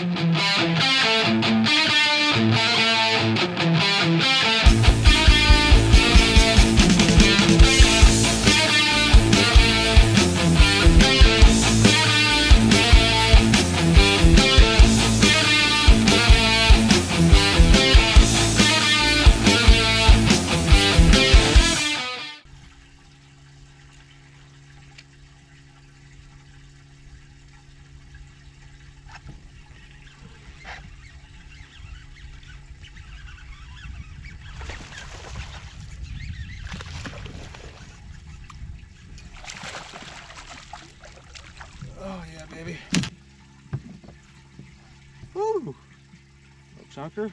Oh Woo! Little chunker.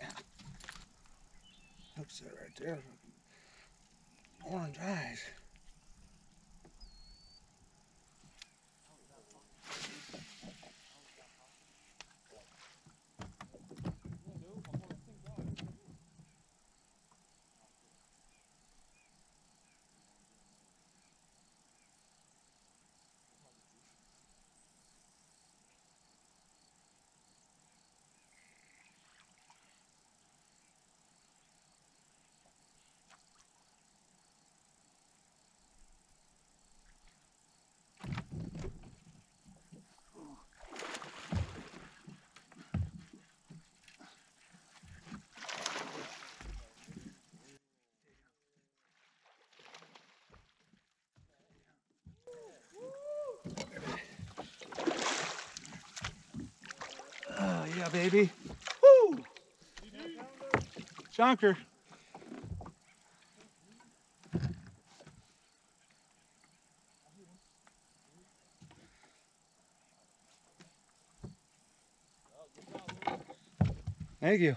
Yeah. Hooks it right there. Orange eyes. Oh yeah, baby. Woo! Chunker. Thank you.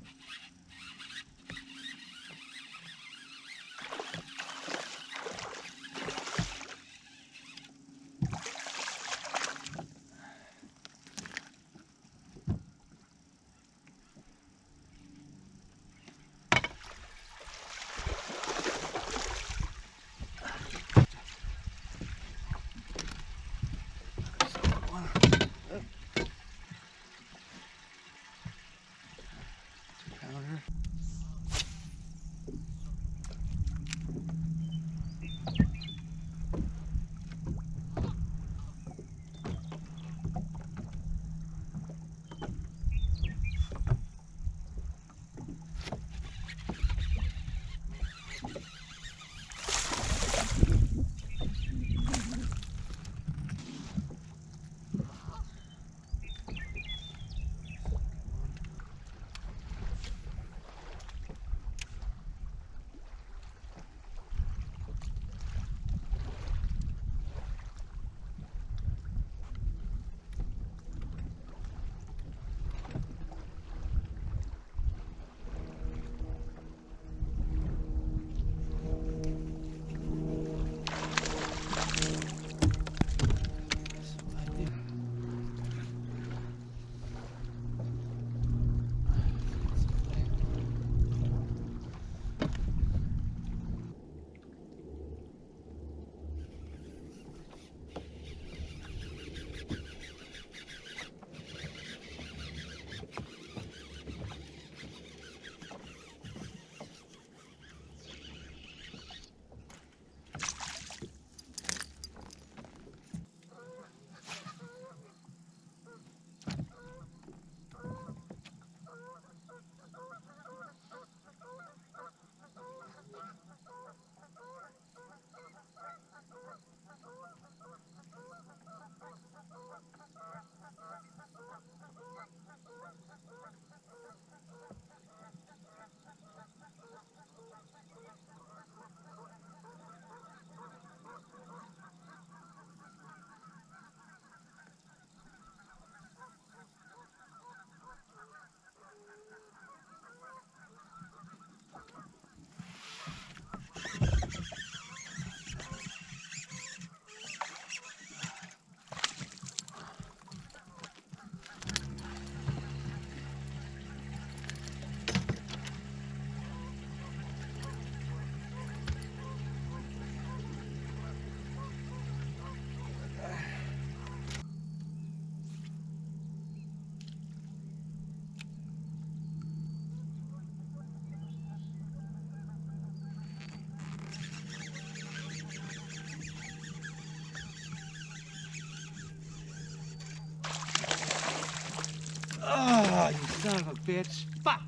Oh, you son of a bitch. Fuck!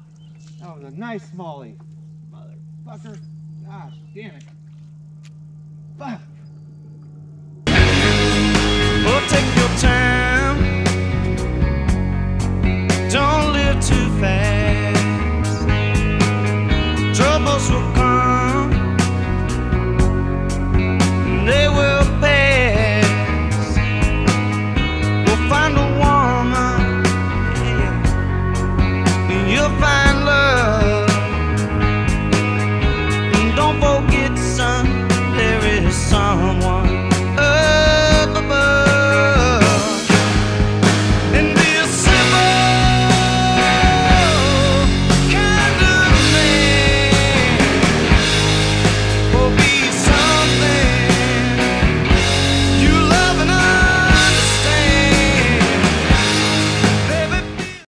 That was a nice molly, Motherfucker. Gosh, damn it. Fuck! Well, take your time. Don't live too fast.